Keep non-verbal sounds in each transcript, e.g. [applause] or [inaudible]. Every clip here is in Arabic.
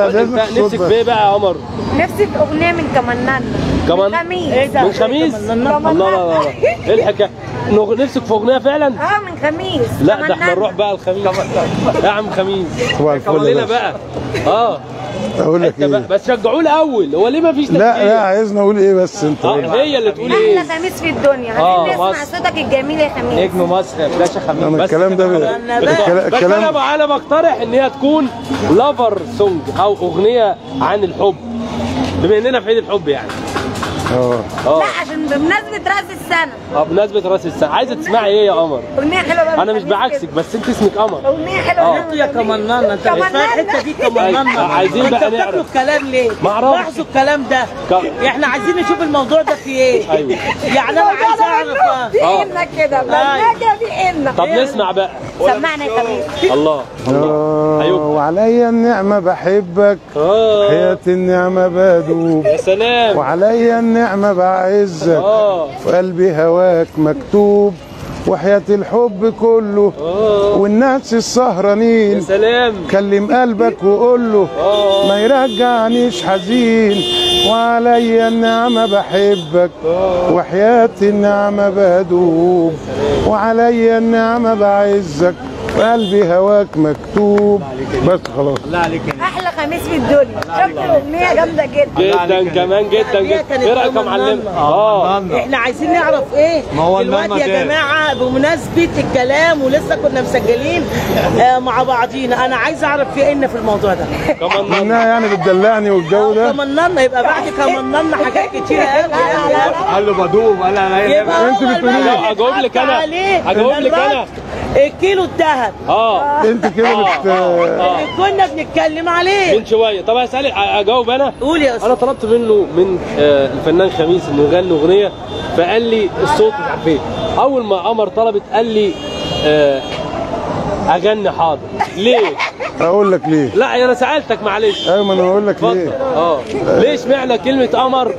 نفسك. في إيه بقى يا قمر نفسي في أغنية من كمانانا كمان؟ من خميس. من خميس؟ الله لا لا لا إيه الحكاية؟ نفسك في أغنية فعلا؟ آه من خميس. لا ده إحنا. نروح بقى الخميس. يا عم خميس. صباح الفل. بقى. آه. أقول لك إيه؟ بس شجعوه الأول. هو ليه ما فيش لا لا؟ عايزني أقول إيه بس أنت آه. هي اللي تقول إيه؟ أحلى خميس في الدنيا. آه، نسمع مصر. صوتك الجميل يا خميس. نجم مصر باشا خميس. بس الكلام ده بس أنا الكلام أنا بقترح إن هي تكون لافر سونج أو أغنية عن الحب. بما إننا في عيد الحب يعني. آه. آه. لا عشان بمناسبة رأس السنة آه بمناسبة رأس السنة عايزة تسمعي إيه يا قمر أغنية حلوة بقى أنا مش بعكسك. بس أنت اسمك قمر أغنية حلوة آه. أنتوا يا خميس. كمنان انت مش فاهم الحتة دي كمنان عايزين بقى نعرف. بتاكلوا الكلام ليه؟ ما أعرفش. لاحظوا الكلام ده ك- إحنا عايزين نشوف الموضوع ده فيه إيه أيوه يعني أنا عايز أعرف آه. إنك كده بلاجة في إنك. طب نسمع بقى. سمعنا يا الله. الله. آه، وعليا النعمة بحبك. آه. حياة النعمة بدوب يا سلام. وعليا النعمة بعزك. آه. في قلبي هواك مكتوب. وحياة الحب كله. والناس يا السهرانين سلام. كلم قلبك وقول له ما يرجعنيش حزين وعليا النعمة بحبك وحياة النعمة بدوب وعليا النعمة بعزك وقلبي هواك مكتوب. بس خلاص. الله عليك خميس في الدنيا. شفت أغنية جامدة جدا. جدا كمان جدا جدا. إيه رأيك يا كمان معلم. آه. إحنا عايزين نعرف إيه دلوقتي يا. جماعة بمناسبة الكلام ولسه كنا مسجلين آه مع بعضينا. أنا عايز أعرف في إيه في الموضوع ده. كمان يعني بتدلعني والجو ده. كمننا يبقى بعد كمننا حاجات كتيرة قوي قال له بدوب. قال أنا انت بتقولي أجاوب لك أنا. عليه أجاوب لك أنا. الكيلو الذهب. آه. أنت كده بت آه اللي كنا بنتكلم عليه. من شوية. طب هسألك أجاوب أنا؟ قول يا أستاذ. أنا طلبت منه من آه، الفنان خميس إنه يغني أغنية فقال لي الصوت مش عارف إيه. أول ما قمر طلبت قال لي آه، أغني حاضر. ليه؟ [laughs] أقول لك ليه. لا أنا سألتك معلش. أيوه ما أنا أقول لك اتفضل. ليه. آه. ليش معنى كلمة قمر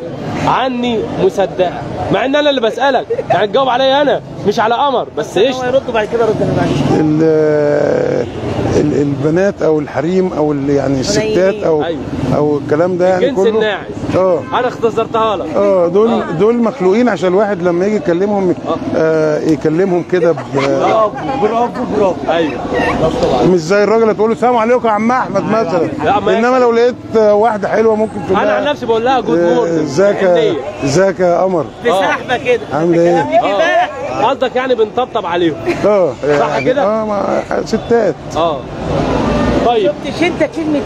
عني مصدقه مع إن أنا اللي بسألك. يعني تجاوب عليا أنا مش على قمر. بس إيش هو يرد بعد كده رد أنا البنات أو الحريم أو يعني الستات أو أيوة. أو الكلام ده يعني الجنس كله. آه. أنا اختصرتها لك. آه دول دول مخلوقين عشان الواحد لما يجي يكلمهم آه. يكلمهم كده ب- برافو برافو أيوه. مش زي الراجل اللي تقول له السلام عليكم يا عم أحمد مثلا. لا، ما- إنما لو لقيت آه، واحدة حلوة ممكن تقول أنا عن نفسي بقول لها جود آه، مورنينج إزيك يا- إزيك يا قمر. في سحبه كده. عامل إيه؟ بقى قصدك يعني بنطبطب عليهم. آه صح يعني- كده؟ آه ما ستات. آه. طيب. شفتش انت كلمة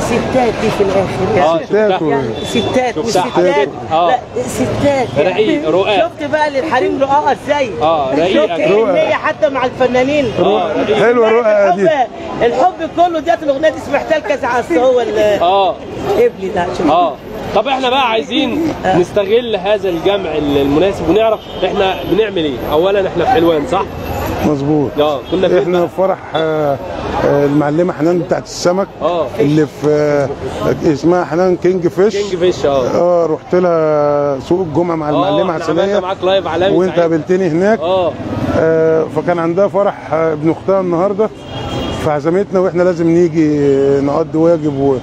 ستات دي في الآخر؟ آه يعني ستات شفتها. و- يعني ستات ستات. حضرتك؟ آه. لا ستات رقيق، رقاق. شفت بقى للحريم رقاقه إزاي؟ آه، رقيقة شفت. النية حتى مع الفنانين. آه رقيق. حلوة رؤى دي. الحب كله ديت الأغنية دي سمعتها لكذا عس هو ال- آه. ابني ده آه. طب إحنا بقى عايزين نستغل هذا الجمع المناسب ونعرف إحنا بنعمل إيه. اولا إحنا في حلوان صح؟ مظبوط. آه كنا في إحنا في فرح آه، آه، المعلمة حنان بتاعت السمك آه. اللي في آه، اسمها حنان King Fish. King Fish آه. آه رحت لها سوق الجمعة مع المعلمة آه، عسليه معاك live عالمي وانت. قابلتني هناك. آه. آه فكان عندها فرح آه، ابن أختها النهارده. فعزمتنا وإحنا لازم نيجي آه، نقضي واجب و...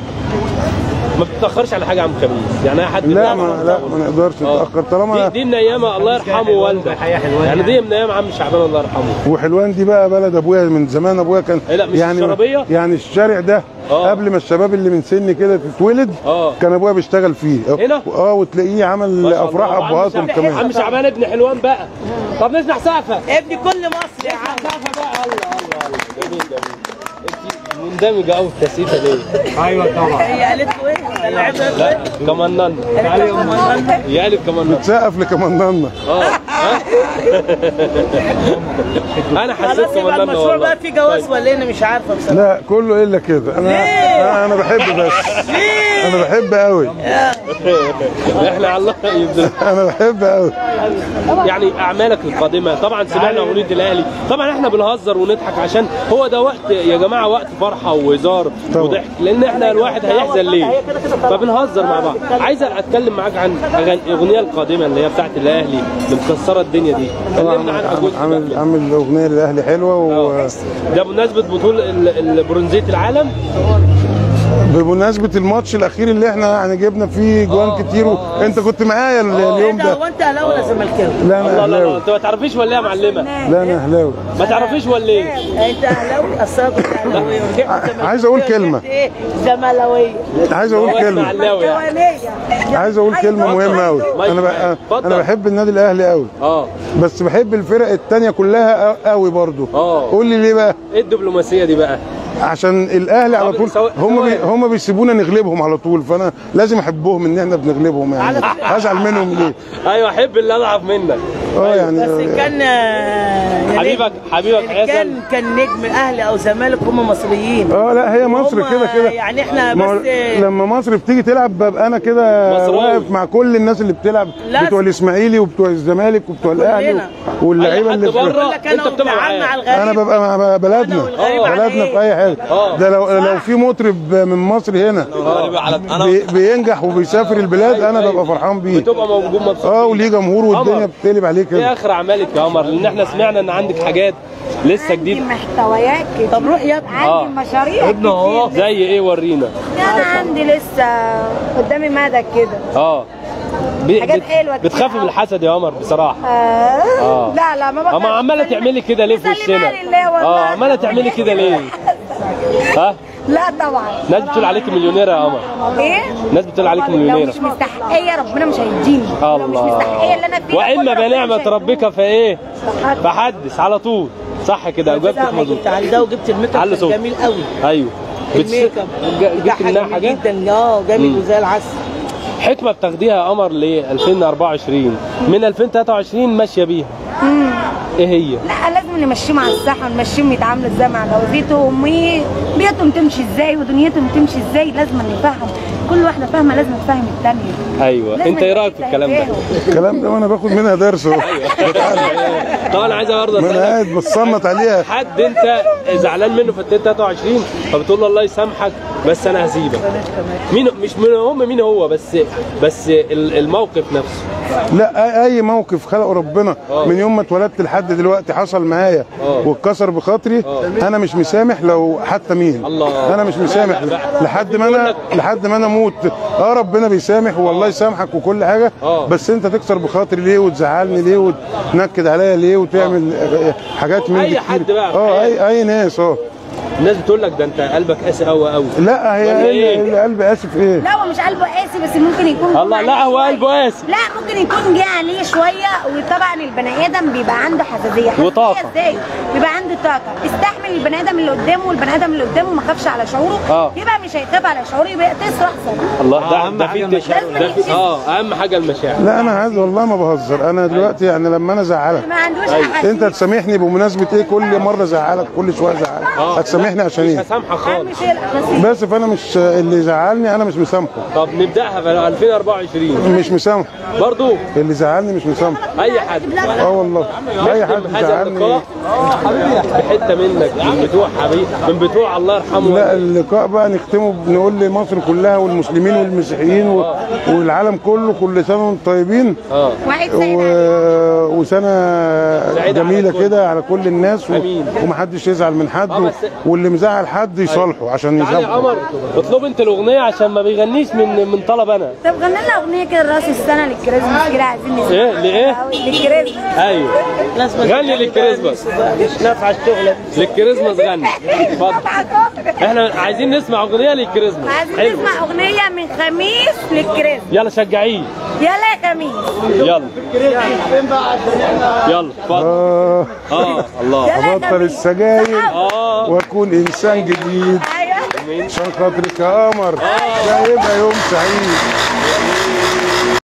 ما بتتأخرش على حاجة يا عم خميس. يعني أي حد لا ما لا ما نقدرش. نتأخر. طالما دي, دي من أيام الله يرحمه والدك يعني دي من أيام عم شعبان الله يرحمه. وحلوان دي بقى بلد أبويا من زمان أبويا كان إيه لا، مش يعني؟ يعني الشارع ده آه. قبل ما الشباب اللي من سني كده تتولد آه. كان أبويا بيشتغل فيه. هنا؟ آه وتلاقيه عمل أفراح أبهاتهم كمان. عم شعبان ابن حلوان بقى. طب نسمع سقفة. ابني كل مصر يا عم سقفة بقى. الله الله الله. جميل جميل. انت مندمجة قوي في التسقيفه دي. أيوه طبعا. هي قالت آه؟ [laughs] أنا حسيت المشروع والله. بقى فيه جواز طيب. ولا إيه؟ أنا مش عارفه بصراحة. لا كله إلا كده. أنا ليه؟ أنا بحب بس. أنا بحب قوي إحنا على الله. أنا بحب قوي يعني أعمالك القادمة. طبعا سمعنا أغنية الأهلي. طبعا إحنا بنهزر ونضحك عشان هو ده وقت يا جماعة وقت فرحة وهزار. وضحك. لأن إحنا الواحد هيحزن ليه؟ فبنهزر مع بعض. عايز أتكلم معاك عن الأغنية القادمة اللي هي بتاعت الأهلي. اللي مكسرة الدنيا دي. كلمنا عنها جزء عامل. عامل اغنيه للأهلي حلوة و... آه. ده بمناسبة بطولة برونزية العالم. بمناسبة الماتش الأخير اللي إحنا يعني جبنا فيه جوان كتير و... أنت كنت معايا ال- اليوم انت ده؟ هو أنت أهلاوي ولا زملكاوي؟ لا أنا الله الله أهلاوي. أنت ما تعرفيش ولا إيه يا معلمة؟ لا أنا أهلاوي. ما تعرفيش ولا إيه؟ أنت أهلاوي؟ اصل أنا كنت اهلاوي [laughs] عايز أقول كلمة. رجعت إيه؟ زملكاويه عايز أقول كلمة. يعني. عايز أقول كلمة مهمة قوي أنا. أنا بحب النادي الأهلي قوي آه. بس بحب الفرق التانية كلها قوي برضو. آه. قول لي ليه بقى؟ إيه الدبلوماسية دي بقى؟ عشان الاهلي على طول هم بي هم بيسيبونا نغلبهم على طول فانا لازم احبهم ان إحنا بنغلبهم يعني. هزعل منهم ليه؟ [laughs] أيوه احب اللي اضعف منك. آه يعني بس كان آه، حبيبك حبيبك كان حسن كان نجم أهلي أو زمالك هم مصريين آه لا هي مصر كده كده يعني إحنا بس لما مصر بتيجي تلعب ببقى أنا كده. واقف مع كل الناس اللي بتلعب. بتوع الإسماعيلي وبتوع الزمالك وبتوع الأهلي. واللعيبة اللي بره. بقول لك أنا أنت بتبقى مع معايا. الغريب أنا ببقى مع بلدنا بلدنا؟ في أي حاجة. ده لو لو في مطرب من مصر هنا بي- بينجح وبيسافر البلاد أنا ببقى فرحان بيه بتبقى موجود مبسوط آه وليه جمهور والدنيا. بتقلب عليه إيه كده آخر أعمالك يا قمر لأن إحنا سمعنا إن عندك حاجات لسه عندي جديده محتويات كتير. طب روح يا ابني. آه. عندي مشاريع ابنه أهو. كتير. زي إيه؟ ورينا. أنا عندي لسه قدامي مدى كده. آه. حاجات كتير. بتخافي من أوي. الحسد يا قمر بصراحة. آه. آه. لا لا ما أما بقدرش عمالة تعملي كده ليه في وشنا. آه عمالة تعملي كده ليه؟ [laughs] ها؟ لا طبعا. ناس بتقول عليك مليونيره يا قمر إيه؟ ناس بتقول عليك لو مليونيره مش مستحقية ربنا مش هيديني. لو مش مستحقية اللي أنا الله فيها واما بنعمة ربك فإيه. فحدث على طول. صح كده اجابتك جبت مظبوط. على ده وجبت الميك اب. جميل قوي. أيوه. الميك اب جبت منها جميل حاجات جدا. آه جميل. وزي العسل. حكمة بتاخديها يا قمر ل 2024 من 2023 ماشية بيها. إيه هي؟ لا لازم نمشيهم على الصح ونمشيهم يتعاملوا إزاي مع جوازتهم وبيئتهم تمشي إزاي ودنيتهم تمشي إزاي لازم نفهم. كل واحدة فاهمة لازم تفهم الثانية أيوه. أنت إيه رأيك في الكلام ده؟ الكلام ده وأنا باخد منها درس اهو [laughs] طبعا أنا عايز برضه ما أنا قاعد بتصنت عليها. حد أنت زعلان منه في 2023 فبتقول له الله يسامحك بس أنا هسيبك. مين مش من هم مين هو بس بس ال- الموقف نفسه. لا أي- أي موقف خلقه ربنا. آه. من يوم ما اتولدت لحد دلوقتي حصل معايا آه. واتكسر بخاطري أنا مش مسامح لو حتى مين. أنا مش مسامح. لحد ما أنا لحد ما أنا أموت آه ربنا بيسامح والله يسامحك وكل حاجة آه. بس أنت تكسر بخاطري ليه وتزعلني ليه وتنكد عليا ليه وتعمل حاجات من دي حد كتير. آه. اي أي ناس آه الناس بتقول لك ده انت قلبك قاسي قوي قوي. لا هي إيه؟ اللي قلبي اسف إيه؟ لا هو مش قلبه قاسي بس ممكن يكون الله لا عليه هو. قلبه قاسي. لا ممكن يكون جه عليه شوية وطبعا البني آدم بيبقى عنده حساسية. حساسية وطاقة. إزاي؟ بيبقى عنده طاقة. استحمل البني آدم اللي قدامه والبني آدم اللي قدامه ما خافش على شعوره. آه. يبقى مش هيخاف على شعوره يبقى يقتصر احسن الله ده ده حاجة في المشاعر. في آه أهم حاجة المشاعر. لا أنا عايز والله ما بهزر. أنا دلوقتي يعني لما أنا ازعلك ما عندوش. أحاسيس. أنت تسامحني بمناسبة إيه؟ كل مرة ازعلك كل شوية ازعلك آه. هتسامحني عشان مش إيه؟ هسامحك خالص. بس فأنا مش اللي يزعلني أنا مش مسامحه. طب نبدأها في 2024 مش مسامحه. برضو. اللي زعلني مش مسامحه. أي حد. آه والله. أي حد زعلني. اللقاء. بحته منك من بتوع حبيب من بتوع الله يرحمه. لا اللقاء بقى نختمه بنقول لمصر كلها والمسلمين والمسيحيين و... والعالم كله كل سنة وأنتم طيبين. آه. و... وسنة جميلة. كده على كل الناس و... ومحدش يزعل من حد آه، و... واللي مزعل حد يصالحه عشان تعالى يا يسامحه قمر اطلب انت الأغنية عشان ما بيغنيش من من طلب أنا. طب غنى لنا أغنية كده راس السنة للكريسماس كده عايزين نسمعها إيه؟ لإيه؟ للكريسماس أيوه. غني للكريسماس مش نافعه الشغله للكريسماس غني اتفضل إحنا عايزين نسمع أغنية للكريسماس عايزين نسمع أغنية من خميس للكريسماس يلا شجعيه. يلا يا خميس يلا. يلا اتفضل آه. آه الله. أبطل. السجاير آه. وأكون إنسان جديد. أيوه. عشان خاطرك يا قمر. ده يبقى يوم سعيد.